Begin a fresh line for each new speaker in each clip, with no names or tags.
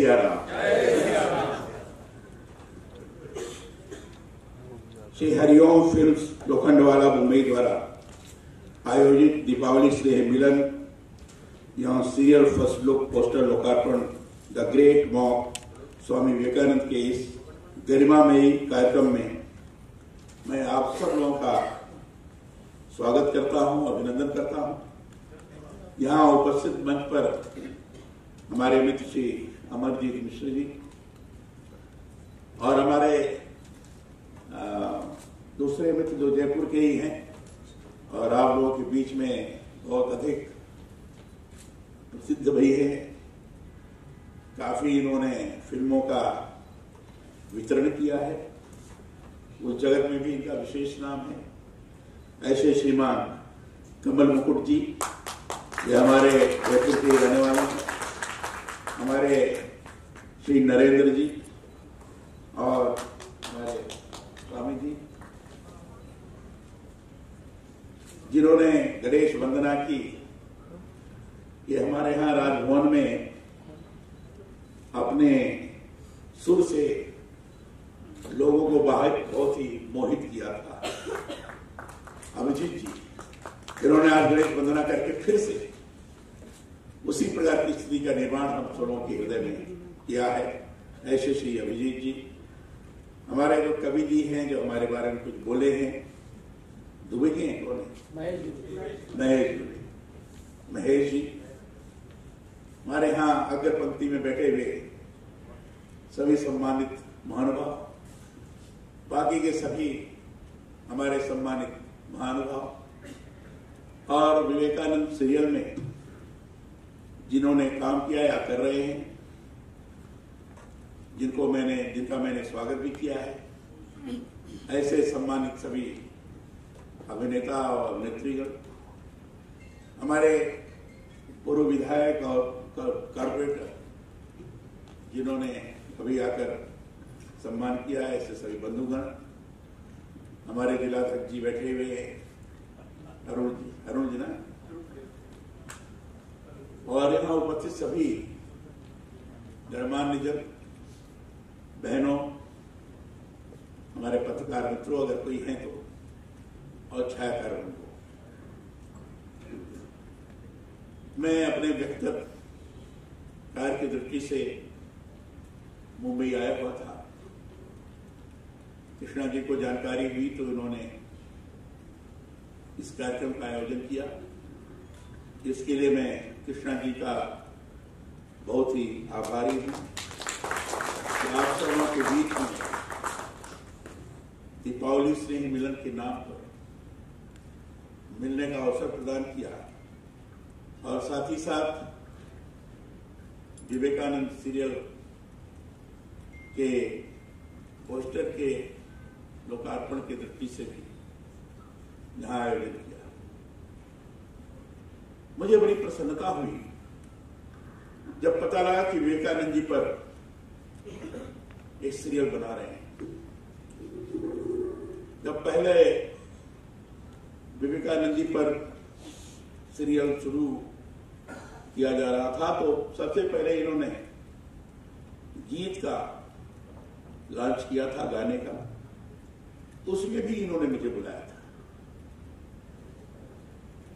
Siya Shri Hariom films Lokhandwala Mumbai द्वारा आयोजित दीपावली स्नेह मिलन यहाँ सीरियल फ़र्स्ट लुक पोस्टर लोकार्पण the great mock Swami Vivekananda के इस गरिमामयी कार्यक्रम में मैं आप सब लोगों का स्वागत करता हूँ, अभिनंदन करता हूँ। यहाँ उपस्थित मंच पर हमारे मित्र श्री अमरजीत मिश्र जी और हमारे दूसरे मित्र जो जयपुर के ही हैं और आप लोगों के बीच में बहुत अधिक प्रसिद्ध भी हैं। काफ़ी इन्होंने फ़िल्मों का वितरण किया है। उस जगत में भी इनका विशेष नाम है। ऐसे श्रीमान कमल मुकुट जी, ये हमारे जयपुर के रहने वाले हमारे श्री नरेंद्र जी और हमारे स्वामी जी, जिन्होंने गणेश वंदना की, ये हमारे यहाँ राजभवन में अपने सुर से लोगों को बाहर बहुत ही मोहित किया था अभिजीत जी इन्होंने आज गणेश वंदना करके फिर से उसी प्रकार की स्थिति का सबों के हृदय में किया है। ऐसे श्री अभिजीत जी। हमारे जो कवि जी हैं जो हमारे बारे में कुछ बोले हैं दुबे के हैं कौन है? महेश दुबे महेश जी हमारे यहाँ अग्र पंक्ति में बैठे हुए सभी सम्मानित महानुभाव बाकी के सभी हमारे सम्मानित महानुभाव और विवेकानंद सीरियल में जिन्होंने काम किया या कर रहे हैं, जिनको मैंने, जिनका मैंने स्वागत भी किया है, ऐसे सम्मानित सभी अभिनेता और अभिनेत्रीगण, हमारे पूर्व विधायक और कॉर्पोरेटर जिन्होंने अभी आकर सम्मान किया है, ऐसे सभी बंधुगण, हमारे जिलाध्यक्ष जी बैठे हुए हैं, अरुण जी अरुण जी ना? और यहाँ उपस्थित सभी गणमान्य जन, बहनों, हमारे पत्रकार मित्रों, अगर कोई हैं तो और छायाकार को मैं अपने व्यक्तिगत कार्य की दृष्टि से मुंबई आया हुआ था। कृष्णा जी को जानकारी हुई तो उन्होंने इस कार्यक्रम का आयोजन किया। इसके लिए मैं कृष्णा जी का बहुत ही आभारी हूँ कि आप सबों के बीच में दीपावली स्नेह मिलन के नाम पर मिलने का अवसर प्रदान किया और साथ ही साथ विवेकानंद सीरियल के पोस्टर के लोकार्पण की दृष्टि से भी यहाँ आयोजित किया। मुझे बड़ी प्रसन्नता हुई जब पता लगा कि विवेकानंद जी पर एक सीरियल बना रहे हैं। जब पहले विवेकानंद जी पर सीरियल शुरू किया जा रहा था तो सबसे पहले इन्होंने गीत का लॉन्च किया था, गाने का। उसमें भी इन्होंने मुझे बुलाया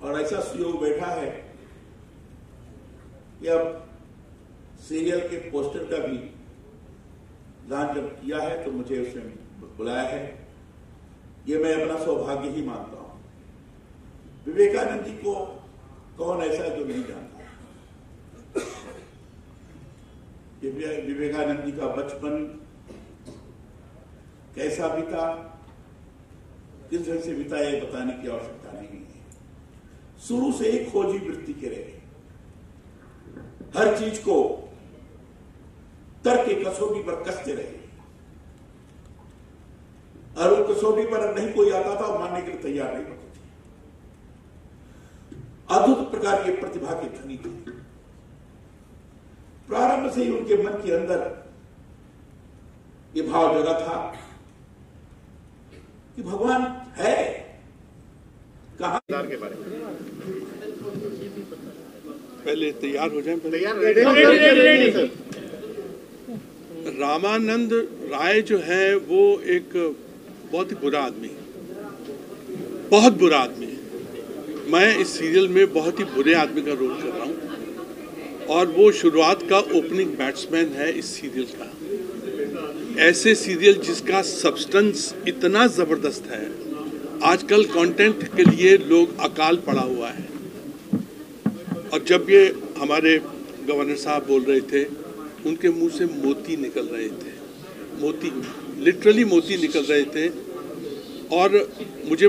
और ऐसा सुयोग बैठा है कि अब सीरियल के पोस्टर का भी लॉन्च जब किया है तो मुझे उसने बुलाया है। ये मैं अपना सौभाग्य ही मानता हूँ। विवेकानंद जी को कौन ऐसा है जो नहीं जानता। विवेकानंद जी का बचपन कैसा बीता, किस ढंग से बीता, ये बताने की आवश्यकता नहीं है। शुरू से ही खोजी वृत्ति के रहे हर चीज़ को तर्क कसौटी पर कसते रहे। और वो कसौटी पर नहीं कोई आता था और मानने के लिए तैयार नहीं होते थे। अद्भुत प्रकार के प्रतिभा के धनी थे। प्रारंभ से ही उनके मन के अंदर ये भाव जगा था कि भगवान है। कहा?
के बारे में।
पहले तैयार हो जाए पहले।
तैयार रामानंद राय जो है वो एक बहुत ही बुरा आदमी बहुत बुरा आदमी है। मैं इस सीरियल में बहुत ही बुरे आदमी का रोल कर रहा हूँ। और वो शुरुआत का ओपनिंग बैट्समैन है इस सीरियल का। ऐसे सीरियल जिसका सब्सटेंस इतना ज़बरदस्त है आजकल कंटेंट के लिए लोग अकाल पड़ा हुआ है। और जब ये हमारे गवर्नर साहब बोल रहे थे, उनके मुँह से मोती निकल रहे थे। मोती लिटरली मोती निकल रहे थे। और मुझे,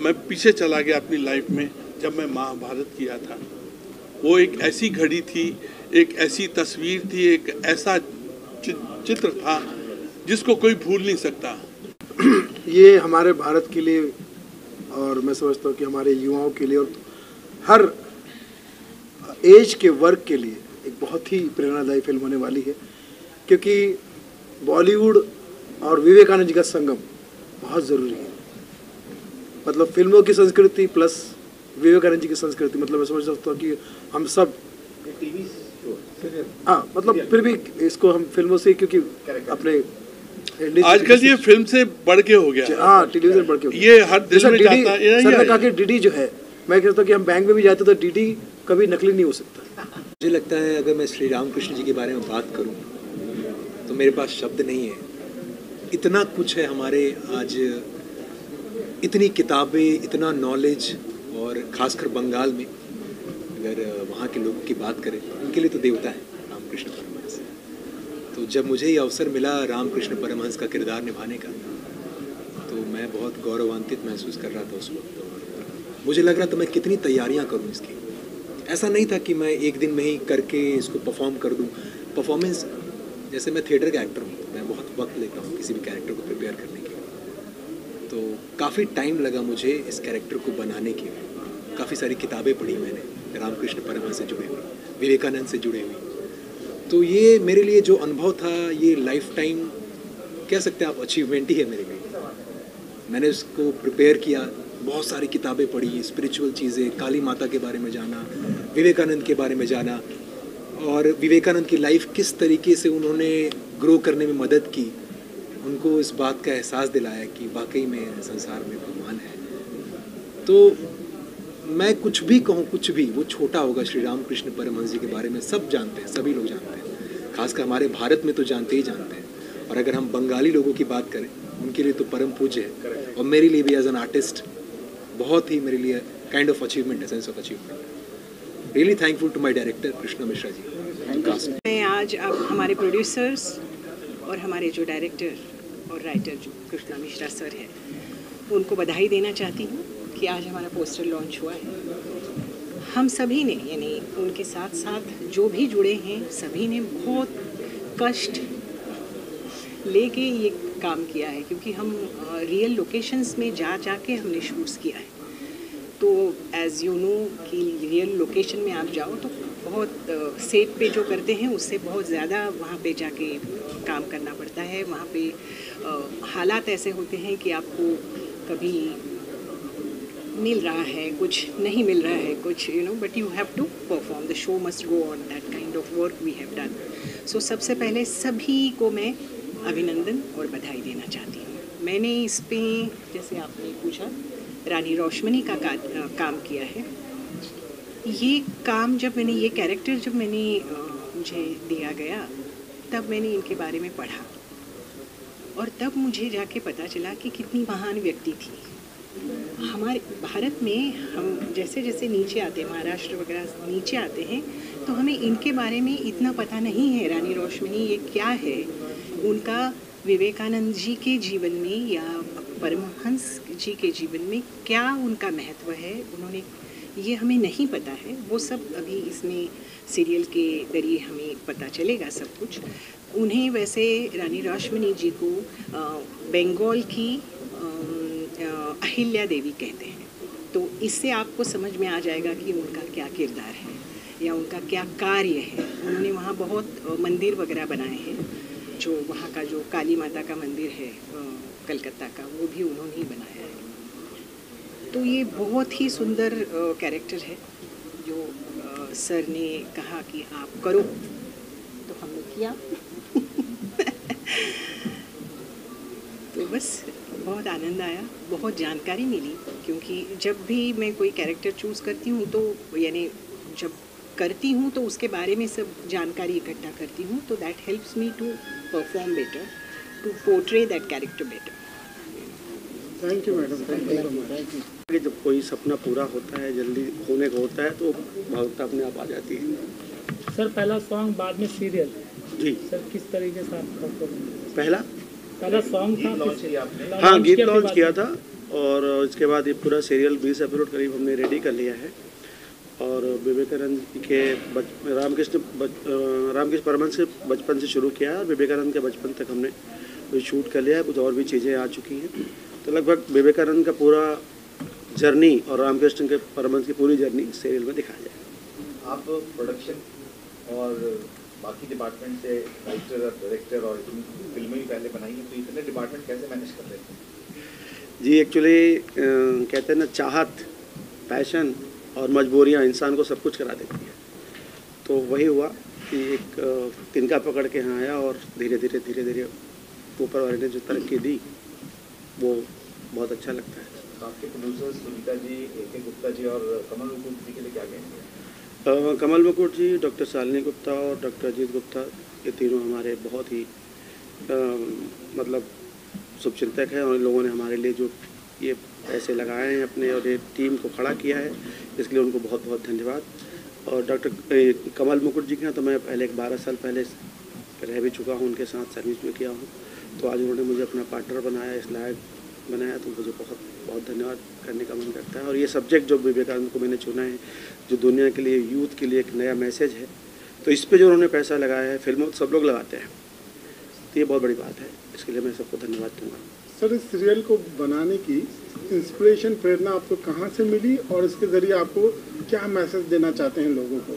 मैं पीछे चला गया अपनी लाइफ में, जब मैं महाभारत किया था। वो एक ऐसी घड़ी थी, एक ऐसी तस्वीर थी, एक ऐसा चित्र था, जिसको कोई भूल नहीं सकता।
ये हमारे भारत के लिए और मैं समझता हूँ कि हमारे युवाओं के लिए और हर एज के वर्ग के लिए एक बहुत ही प्रेरणादायी फ़िल्म होने वाली है क्योंकि बॉलीवुड और विवेकानंद जी का संगम बहुत ज़रूरी है। मतलब फ़िल्मों की संस्कृति प्लस विवेकानंद जी की संस्कृति मतलब मैं समझ सकता हूँ कि हम सब हाँ मतलब फिर भी इसको हम फ़िल्मों से क्योंकि अपने
आजकल ये फ़िल्म से बढ़ के हो गया।
हाँ टेलीविज़न बढ़ के
ये हर दिल में जाता है
सर ने कहा कि डीडी जो है मैं कहता हूँ कि हम बैंक में भी जाते तो डीडी कभी नकली नहीं हो सकता।
मुझे लगता है अगर मैं श्री रामकृष्ण जी के बारे में बात करूँ तो मेरे पास शब्द नहीं है। इतना कुछ है हमारे आज इतनी किताबें इतना नॉलेज और ख़ासकर बंगाल में अगर वहाँ के लोगों की बात करें उनके लिए तो देवता है रामकृष्ण जब मुझे ये अवसर मिला रामकृष्ण परमहंस का किरदार निभाने का तो मैं बहुत गौरवान्वित महसूस कर रहा था उस वक्त मुझे लग रहा था मैं कितनी तैयारियाँ करूँ इसकी। ऐसा नहीं था कि मैं एक दिन में ही करके इसको परफॉर्म कर दूँ। परफॉर्मेंस जैसे मैं थिएटर का एक्टर हूँ मैं बहुत वक्त लेता हूँ किसी भी कैरेक्टर को प्रिपेयर करने के लिए। तो काफ़ी टाइम लगा मुझे इस कैरेक्टर को बनाने के लिए। काफ़ी सारी किताबें पढ़ी मैंने, रामकृष्ण परमहंस से जुड़े हुए, विवेकानंद से जुड़े हुई तो ये मेरे लिए जो अनुभव था, ये लाइफ टाइम कह सकते हैं आप अचीवमेंट ही है मेरे लिए। मैंने उसको प्रिपेयर किया, बहुत सारी किताबें पढ़ी स्पिरिचुअल चीज़ें, काली माता के बारे में जाना, विवेकानंद के बारे में जाना, और विवेकानंद की लाइफ किस तरीके से उन्होंने ग्रो करने में मदद की, उनको इस बात का एहसास दिलाया कि वाकई में संसार में भगवान है। तो मैं कुछ भी कहूँ, कुछ भी, वो छोटा होगा श्री रामकृष्ण परमहंस जी के बारे में सब जानते हैं, सभी लोग जानते हैं। खासकर हमारे भारत में तो जानते ही जानते हैं। और अगर हम बंगाली लोगों की बात करें, उनके लिए तो परम पूज्य है। और मेरे लिए भी एज एन आर्टिस्ट बहुत ही मेरे लिए काइंड ऑफ़ अचीवमेंट है sense of achievement really thankful to my director Krishna Mishra ji
मैं आज अब हमारे प्रोड्यूसर्स और हमारे जो डायरेक्टर और राइटर जो कृष्णा मिश्रा सर है, उनको बधाई देना चाहती हूँ। कि आज हमारा पोस्टर लॉन्च हुआ है। हम सभी ने, यानी उनके साथ साथ जो भी जुड़े हैं, सभी ने बहुत कष्ट लेके ये काम किया है, क्योंकि हम रियल लोकेशंस में जा जा के हमने शूट्स किया है। तो एज़ यू नो कि रियल लोकेशन में आप जाओ तो बहुत सेट पे जो करते हैं, उससे बहुत ज़्यादा वहाँ पे जाके काम करना पड़ता है। वहाँ पे हालात ऐसे होते हैं कि आपको कभी मिल रहा है कुछ नहीं मिल रहा है कुछ you know but you have to perform the show must go on that kind of work we have done so सबसे पहले सभी को मैं अभिनंदन और बधाई देना चाहती हूँ। मैंने इस पर जैसे आपने पूछा रानी रोशमनी का का, काम किया है। ये काम जब मैंने ये कैरेक्टर जब मैंने मुझे दिया गया तब मैंने इनके बारे में पढ़ा। और तब मुझे जाके पता चला कि कितनी महान व्यक्ति थी। हमारे भारत में हम जैसे जैसे नीचे आते हैं, महाराष्ट्र वगैरह नीचे आते हैं तो हमें इनके बारे में इतना पता नहीं है, रानी रोशनी ये क्या है? उनका विवेकानंद जी के जीवन में या परमहंस जी के जीवन में क्या उनका महत्व है? उन्होंने ये हमें नहीं पता है, वो सब अभी इसमें सीरियल के ज़रिए हमें पता चलेगा सब कुछ। उन्हें वैसे रानी राशमनी जी को बंगाल की अहिल्या देवी कहते हैं। तो इससे आपको समझ में आ जाएगा कि उनका क्या किरदार है, या उनका क्या कार्य है। उन्होंने वहाँ बहुत मंदिर वगैरह बनाए हैं, जो वहाँ का जो काली माता का मंदिर है कलकत्ता का, वो भी उन्होंने ही बनाया है। तो ये बहुत ही सुंदर कैरेक्टर है, जो सर ने कहा कि आप करो। तो हमने किया। तो बस। बहुत आनंद आया बहुत जानकारी मिली क्योंकि जब भी मैं कोई कैरेक्टर चूज़ करती हूँ तो यानी जब करती हूँ तो उसके बारे में सब जानकारी इकट्ठा करती हूँ तो that helps me to perform better to portray that character better
thank you madam thank you
कि जब कोई सपना पूरा होता है जल्दी होने का होता है तो भावुकता अपने आप आ जाती है।
सर पहला सॉन्ग बाद में सीरियल
जी।
सर किस तरीके से आपका
पहला?
पहला सॉन्ग था किस-
हाँ गीत लॉन्च किया था और इसके बाद ये पूरा सीरियल बीस एपिसोड करीब हमने रेडी कर लिया है। और विवेकानंद जी के बच, रामकृष्ण बच, रामकृष्ण परमहंस से बचपन से शुरू किया है और विवेकानंद के बचपन तक हमने शूट कर लिया है। कुछ और भी चीज़ें आ चुकी हैं। तो लगभग विवेकानंद का पूरा जर्नी और रामकृष्ण के परमहंस की पूरी जर्नी सीरियल में दिखाया जाए
आप प्रोडक्शन और बाकी डिपार्टमेंट से राइटर और डायरेक्टर और फ़िल्में भी पहले बनाई हैं तो इतने डिपार्टमेंट कैसे मैनेज कर लेते हैं?
जी एक्चुअली कहते हैं ना चाहत पैशन और मजबूरियाँ इंसान को सब कुछ करा देती है। तो वही हुआ कि एक तिनका पकड़ के यहाँ आया और धीरे धीरे धीरे धीरे ऊपर वाले ने जो तरक्की दी वो बहुत अच्छा लगता है।
आपके प्रोड्यूसर्स सुनीता जी ए के गुप्ता जी और कमल जी के लिए क्या कहेंगे
कमल मुकुट जी डॉक्टर शालिनी गुप्ता और डॉक्टर अजीत गुप्ता ये तीनों हमारे बहुत ही अ, मतलब शुभचिंतक हैं और इन लोगों ने हमारे लिए जो ये पैसे लगाए हैं अपने और ये टीम को खड़ा किया है इसके लिए उनको बहुत बहुत धन्यवाद। और डॉक्टर कमल मुकुट जी के यहाँ तो मैं पहले एक बारह साल पहले रह भी चुका हूँ उनके साथ सर्विस भी किया हूँ। तो आज उन्होंने मुझे अपना पार्टनर बनाया इस लायक बनाया तो मुझे बहुत बहुत धन्यवाद करने का मन करता है। और ये सब्जेक्ट जो विवेकानंद को मैंने चुना है जो दुनिया के लिए यूथ के लिए एक नया मैसेज है तो इस पर जो उन्होंने पैसा लगाया है फ़िल्मों सब लोग लगाते हैं। तो ये बहुत बड़ी बात है। इसके लिए मैं सबको धन्यवाद दूँगा।
सर इस सीरियल को बनाने की इंस्पिरेशन प्रेरणा आपको कहाँ से मिली और इसके ज़रिए आपको क्या मैसेज देना चाहते हैं लोगों को?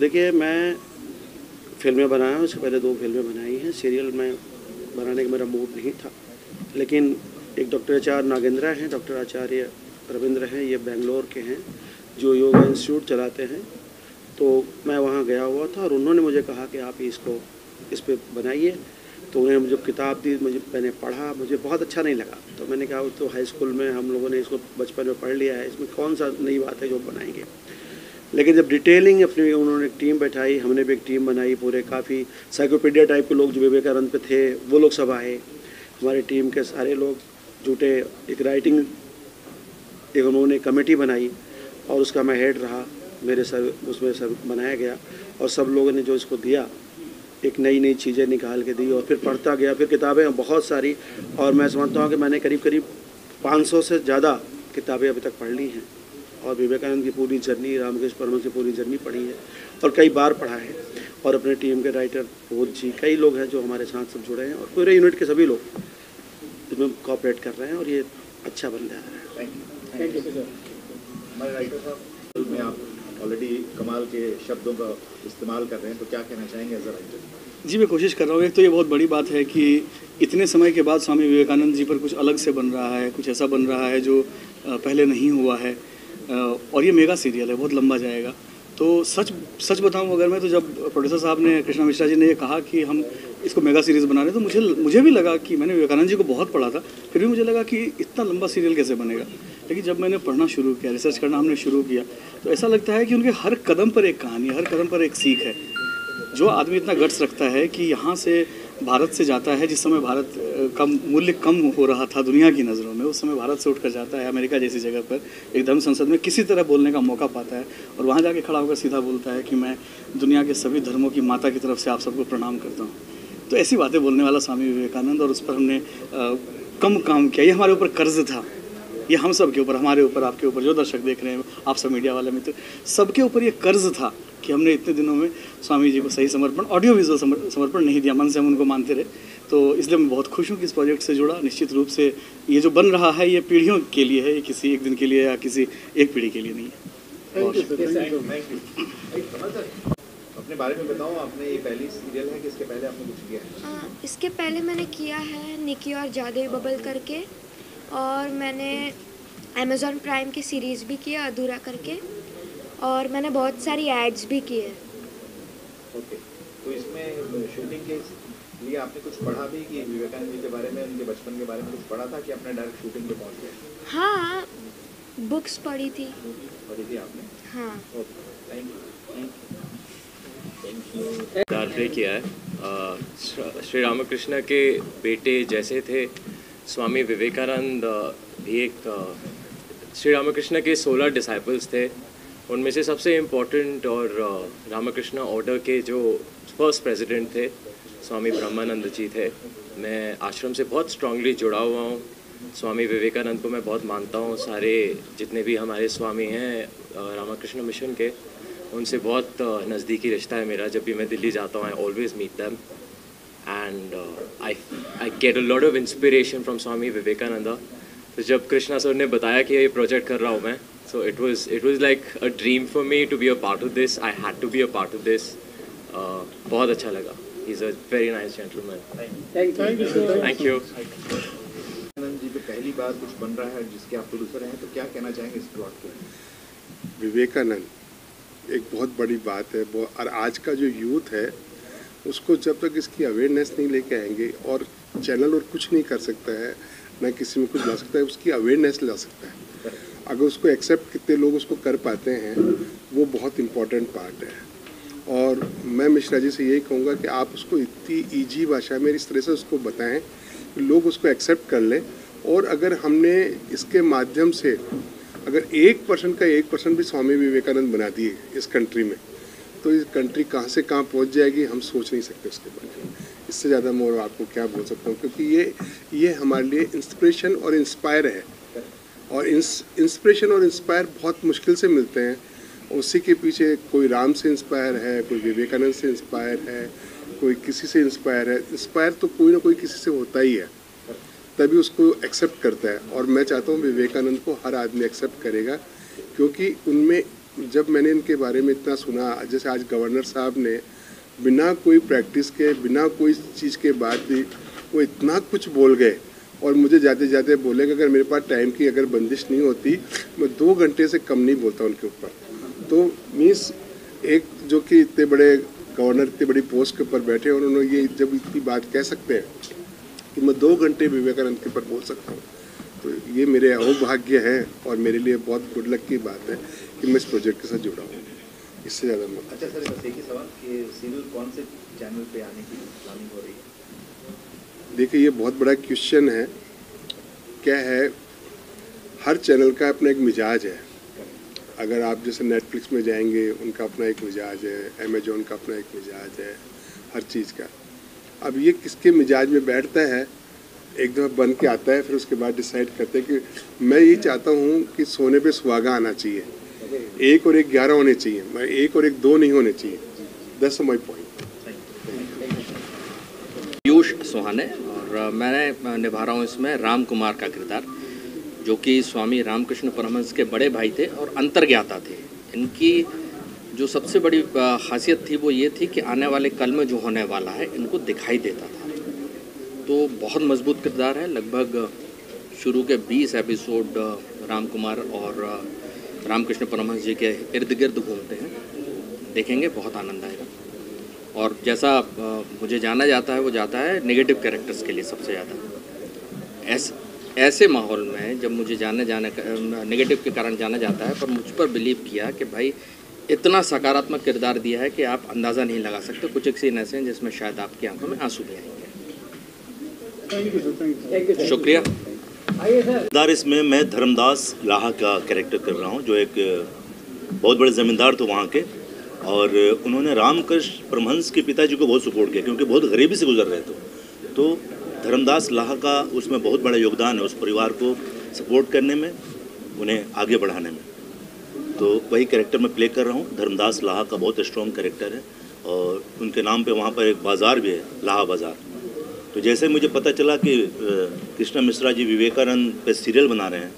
देखिए मैं फ़िल्में बनाया हूँ इससे पहले दो फ़िल्में बनाई हैं। सीरियल में बनाने का मेरा मूड नहीं था लेकिन एक डॉक्टर आचार्य नागेंद्रा हैं, डॉक्टर आचार्य रविंद्र हैं, ये बेंगलोर के हैं, जो योगा इंस्टीट्यूट चलाते हैं। तो मैं वहाँ गया हुआ था और उन्होंने मुझे कहा कि आप इसको, इस पर बनाइए। तो उन्होंने मुझे किताब दी, मुझे, मैंने पढ़ा, मुझे बहुत अच्छा नहीं लगा। तो मैंने कहा तो हाई स्कूल में हम लोगों ने इसको बचपन में पढ़ लिया है, इसमें कौन सा नई बात है जो बनाएँगे? लेकिन जब डिटेलिंग अपनी उन्होंने एक टीम बैठाई, हमने भी एक टीम बनाई पूरे, काफ़ी साइकोपीडिया टाइप के लोग जो विवेकानंद पे थे, वो लोग सब आए। हमारी टीम के सारे लोग जुटे एक राइटिंग एक उन्होंने कमेटी बनाई और उसका मैं हेड रहा, मेरे सर, उसमें सर बनाया गया और सब लोगों ने जो इसको दिया, एक नई नई चीज़ें निकाल के दी और फिर पढ़ता गया, फिर किताबें बहुत सारी और मैं समझता हूँ कि मैंने करीब करीब 500 से ज़्यादा किताबें अभी तक पढ़ ली हैं और विवेकानंद की पूरी जर्नी, रामकृष्ण परमहंस की पूरी जर्नी पढ़ी है और कई बार पढ़ा है और अपने टीम के राइटर बोध जी, कई लोग हैं जो हमारे साथ सब जुड़े हैं और पूरे यूनिट के सभी लोग इसमें कॉपरेट कर रहे हैं और ये अच्छा बन जा रहा है।
थैंक यू हमारे राइटर साहब में आप ऑलरेडी कमाल के शब्दों का इस्तेमाल कर रहे हैं तो क्या कहना चाहेंगे एज राइटर
जी मैं कोशिश कर रहा हूँ। एक तो ये बहुत बड़ी बात है कि इतने समय के बाद स्वामी विवेकानंद जी पर कुछ अलग से बन रहा है कुछ ऐसा बन रहा है जो पहले नहीं हुआ है। और ये मेगा सीरियल है बहुत लंबा जाएगा। तो सच सच बताऊँ अगर मैं तो जब प्रोड्यूसर साहब ने कृष्णा मिश्रा जी ने ये कहा कि हम इसको मेगा सीरीज़ बना रहे तो मुझे मुझे भी लगा कि मैंने विवेकानंद जी को बहुत पढ़ा था, फिर भी मुझे लगा कि इतना लंबा सीरियल कैसे बनेगा? लेकिन जब मैंने पढ़ना शुरू किया, रिसर्च करना हमने शुरू किया तो ऐसा लगता है कि उनके हर कदम पर एक कहानी, हर कदम पर एक सीख है। जो आदमी इतना गट्स रखता है कि यहाँ से भारत से जाता है, जिस समय भारत का मूल्य कम हो रहा था दुनिया की नज़रों में, उस समय भारत से उठकर जाता है, अमेरिका जैसी जगह पर एकदम संसद में किसी तरह बोलने का मौका पाता है और वहाँ जाके खड़ा होकर सीधा बोलता है कि मैं दुनिया के सभी धर्मों की माता की तरफ़ से आप सबको प्रणाम करता हूँ। तो ऐसी बातें बोलने वाला स्वामी विवेकानंद और उस पर हमने अ, कम काम किया। ये हमारे ऊपर कर्ज था। ये हम सब के ऊपर हमारे ऊपर आपके ऊपर जो दर्शक देख रहे हैं आप सब मीडिया वाले मित्र सबके ऊपर ये कर्ज था कि हमने इतने दिनों में स्वामी जी को सही समर्पण ऑडियो विजुअल समर्पण नहीं दिया मन से हम उनको मानते रहे। तो इसलिए मैं बहुत खुश हूँ कि इस प्रोजेक्ट से जुड़ा। निश्चित रूप से ये जो बन रहा है ये पीढ़ियों के लिए है ये किसी एक दिन के लिए या किसी एक पीढ़ी के लिए नहीं है।
अपने बारे में बताओ आपने ये पहली सीरियल है कि इसके पहले आपने कुछ किया है?
आ, इसके पहले मैंने किया है निकी और जादे बबल करके और मैंने अमेज़ॉन प्राइम की सीरीज़ भी किया अधूरा करके और मैंने बहुत सारी एड्स भी किए।
ओके तो इसमें शूटिंग के लिए आपने कुछ पढ़ा भी कि विवेकानंद जी के बारे में उनके बचपन के बारे में कुछ पढ़ा था कि अपने डायरेक्ट शूटिंग पे पहुँच गए?
हाँ बुक्स पढ़ी थी।
पढ़ी थी आपने?
हाँ।
ओके थैंक यू
प्ले किया है। श्री रामकृष्ण के बेटे जैसे थे स्वामी विवेकानंद भी एक श्री रामकृष्ण के सोलह डिसाइपल्स थे। उनमें से सबसे इम्पोर्टेंट और रामकृष्ण ऑर्डर के जो फ़र्स्ट प्रेसिडेंट थे, स्वामी ब्रह्मानंद जी थे। मैं आश्रम से बहुत स्ट्रांगली जुड़ा हुआ हूँ। स्वामी विवेकानंद को मैं बहुत मानता हूँ। सारे जितने भी हमारे स्वामी हैं रामकृष्ण मिशन के उनसे बहुत नज़दीकी रिश्ता है मेरा। जब भी मैं दिल्ली जाता हूँ I always meet them and I I get a lot of inspiration from Swami Vivekananda तो जब कृष्णा सर ने बताया कि ये प्रोजेक्ट कर रहा हूँ मैं so it was it was like a dream for me to be a part of this I had to be a part of this बहुत अच्छा लगा। He is a very nice gentleman thank you
Vivekananda ji पे पहली बार कुछ बन रहा है जिसके आप प्रोड्यूसर हैं तो क्या कहना चाहेंगे इस प्लॉट के?
विवेकानंद एक बहुत बड़ी बात है और आज का जो यूथ है, उसको जब तक इसकी अवेयरनेस नहीं लेके आएँगे और चैनल और कुछ नहीं कर सकता है, ना किसी में कुछ ला सकता है, उसकी अवेयरनेस ला सकता है। अगर उसको एक्सेप्ट कितने लोग उसको कर पाते हैं, वो बहुत इम्पोर्टेंट पार्ट है। और मैं मिश्रा जी से यही कहूँगा कि आप उसको इतनी ईजी भाषा में, इस तरह से उसको बताएँ कि लोग उसको एक्सेप्ट कर लें। और अगर हमने इसके माध्यम से अगर एक परसेंट का एक परसेंट भी स्वामी विवेकानंद बना दिए इस कंट्री में तो इस कंट्री कहाँ से कहाँ पहुँच जाएगी, हम सोच नहीं सकते उसके बारे में। इससे ज़्यादा मैं आपको क्या बोल सकता हूँ, क्योंकि ये ये हमारे लिए इंस्पिरेशन और इंस्पायर है। और इंस्पिरेशन और इंस्पायर बहुत मुश्किल से मिलते हैं। उसी के पीछे कोई राम से इंस्पायर है, कोई विवेकानंद से इंस्पायर है, कोई किसी से इंस्पायर है। इंस्पायर तो कोई ना कोई किसी से होता ही है। तभी उसको एक्सेप्ट करता है। और मैं चाहता हूँ विवेकानंद को हर आदमी एक्सेप्ट करेगा, क्योंकि उनमें जब मैंने इनके बारे में इतना सुना, जैसे आज गवर्नर साहब ने बिना कोई प्रैक्टिस के, बिना कोई चीज़ के बाद भी वो इतना कुछ बोल गए और मुझे जाते जाते बोले कि अगर मेरे पास टाइम की अगर बंदिश नहीं होती, मैं दो घंटे से कम नहीं बोलता उनके ऊपर। तो मीन्स एक जो कि इतने बड़े गवर्नर, इतनी बड़ी पोस्ट के ऊपर बैठे और उन्होंने ये जब इतनी बात कह सकते हैं कि मैं दो घंटे विवेकानंद के ऊपर बोल सकता हूँ। तो ये मेरे अहोभाग्य है और मेरे लिए बहुत गुड लक की बात है कि मैं इस प्रोजेक्ट के साथ जुड़ा हूँ। इससे ज़्यादा मैं
अच्छा सर बस एक ही सवाल कि सीरियल कौन से चैनल पे आने की प्लानिंग हो रही है?
देखिए ये बहुत बड़ा क्वेश्चन है। क्या है हर चैनल का अपना एक मिजाज है। अगर आप जैसे नेटफ्लिक्स में जाएँगे उनका अपना एक मिजाज है अमेजोन का अपना एक मिजाज है हर चीज़ का। अब ये किसके मिजाज में बैठता है? एक दफ़ा बन के आता है, फिर उसके बाद डिसाइड करते हैं कि मैं ये चाहता हूँ कि सोने पे सुहागा आना चाहिए। एक और एक ग्यारह होने चाहिए मैं एक और एक दो नहीं होने चाहिए। दस माई पॉइंट
पीयूष सुहाने और मैं निभा रहा हूँ इसमें राम कुमार का किरदार, जो कि स्वामी रामकृष्ण परमहंस के बड़े भाई थे और अंतर्ज्ञाता थे। इनकी जो सबसे बड़ी खासियत थी वो ये थी कि आने वाले कल में जो होने वाला है, इनको दिखाई देता था। तो बहुत मज़बूत किरदार है। लगभग शुरू के 20 एपिसोड राम कुमार और रामकृष्ण परमहंस जी के इर्द गिर्द घूमते हैं। देखेंगे, बहुत आनंद आएगा। और जैसा मुझे जाना जाता है, वो जाता है नेगेटिव कैरेक्टर्स के लिए सबसे ज़्यादा। ऐस, ऐसे माहौल में जब मुझे जाने जाने नेगेटिव के कारण जाना जाता है, पर मुझ पर बिलीव किया कि भाई इतना सकारात्मक किरदार दिया है कि आप अंदाज़ा नहीं लगा सकते। कुछ एक सीन ऐसे हैं जिसमें शायद आपकी आँखों में आँसू भी आएँगे। शुक्रिया।
इसमें मैं धर्मदास लाहा का कैरेक्टर कर रहा हूँ, जो एक बहुत बड़े ज़मींदार थे वहाँ के। और उन्होंने रामकृष्ण परमहंस के पिताजी को बहुत सपोर्ट किया, क्योंकि बहुत गरीबी से गुजर रहे थे। तो धर्मदास लाहा का उसमें बहुत बड़ा योगदान है उस परिवार को सपोर्ट करने में, उन्हें आगे बढ़ाने में। तो वही कैरेक्टर मैं प्ले कर रहा हूँ। धर्मदास लाहा का बहुत स्ट्रॉन्ग कैरेक्टर है और उनके नाम पे वहाँ पर एक बाज़ार भी है लाहा बाज़ार। तो जैसे मुझे पता चला कि कृष्णा मिश्रा जी विवेकानंद पे सीरियल बना रहे हैं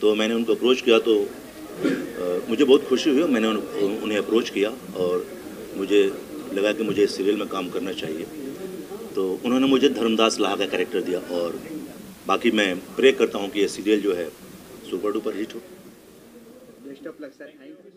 तो मैंने उनको अप्रोच किया तो मुझे बहुत खुशी हुई मैंने उन, उन्हें अप्रोच किया और मुझे लगा कि मुझे इस सीरियल में काम करना चाहिए। तो उन्होंने मुझे धर्मदास लाहा का कैरेक्टर दिया और बाकी मैं प्रे करता हूँ कि ये सीरियल जो है सुपर डुपर हिट हो।
Best of luck sir thank you so much